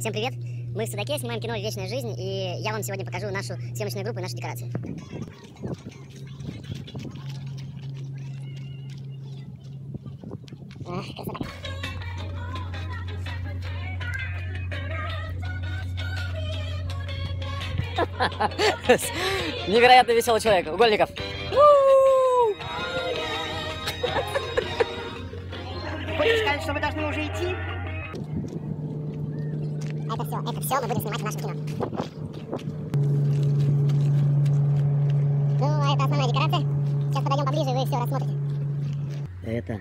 Всем привет! Мы в Судаке снимаем кино «Вечная жизнь», и я вам сегодня покажу нашу съемочную группу и наши декорации. Ах, красота. Невероятно веселый человек. Угольников. Хочешь сказать, что мы должны уже идти? Это все, это все мы будем снимать в нашем кино. Ну, а это основная декорация. Сейчас подойдем поближе, и вы все рассмотрите. Это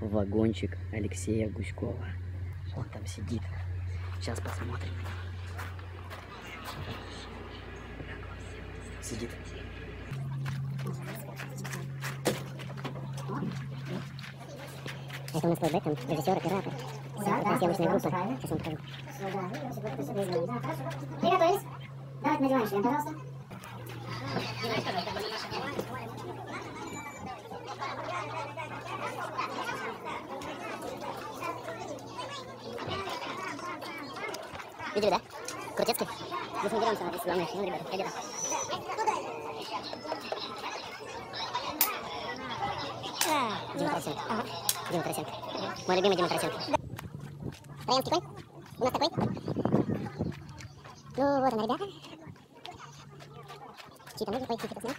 вагончик Алексея Гуськова. Он там сидит. Сейчас посмотрим. Сидит. Это у нас Бекхэм, режиссер, оператор. Это съемочная группа. Сейчас вам покажу. Приготовились? Давайте надеваем шлем, пожалуйста. Видели, да? Крутецкий. Мы с ним деремся, здесь главное. Ну, ребята, я где-то. Дима Тарасенко. Ага. Дима Тарасенко. Мой любимый Дима Тарасенко. Троянский конь. У нас такой. Ну, вот она, ребята. Чьи-то музыка, чьи-то смех.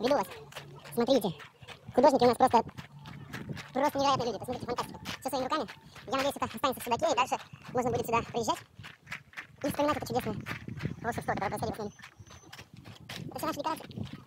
Веду вас. Смотрите. Художники у нас просто Просто невероятные люди, посмотрите, фантастика. Все своими руками. Я надеюсь, это останется в Судаке, и дальше можно будет сюда приезжать и вспоминать это чудесное волшебство, которое происходило с нами. Это все наши декорации.